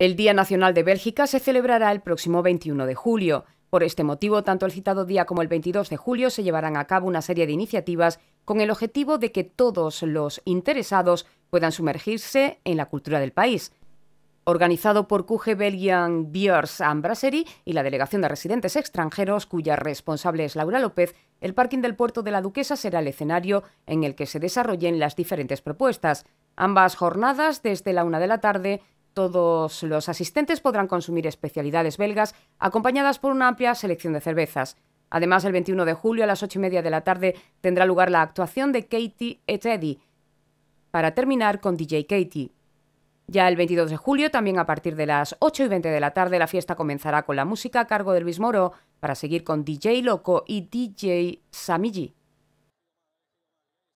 El Día Nacional de Bélgica se celebrará el próximo 21 de julio. Por este motivo, tanto el citado día como el 22 de julio se llevarán a cabo una serie de iniciativas con el objetivo de que todos los interesados puedan sumergirse en la cultura del país. Organizado por QG Belgian Beers and Brasserie y la Delegación de Residentes Extranjeros, cuya responsable es Laura López, el parking del puerto de la Duquesa será el escenario en el que se desarrollen las diferentes propuestas. Ambas jornadas, desde la una de la tarde, todos los asistentes podrán consumir especialidades belgas acompañadas por una amplia selección de cervezas. Además, el 21 de julio a las ocho y media de la tarde tendrá lugar la actuación de Katie et Eddie, para terminar con DJ Katie. Ya el 22 de julio, también a partir de las 8 y 20 de la tarde, la fiesta comenzará con la música a cargo de Luis Moro, para seguir con DJ Loco y DJ Samiji.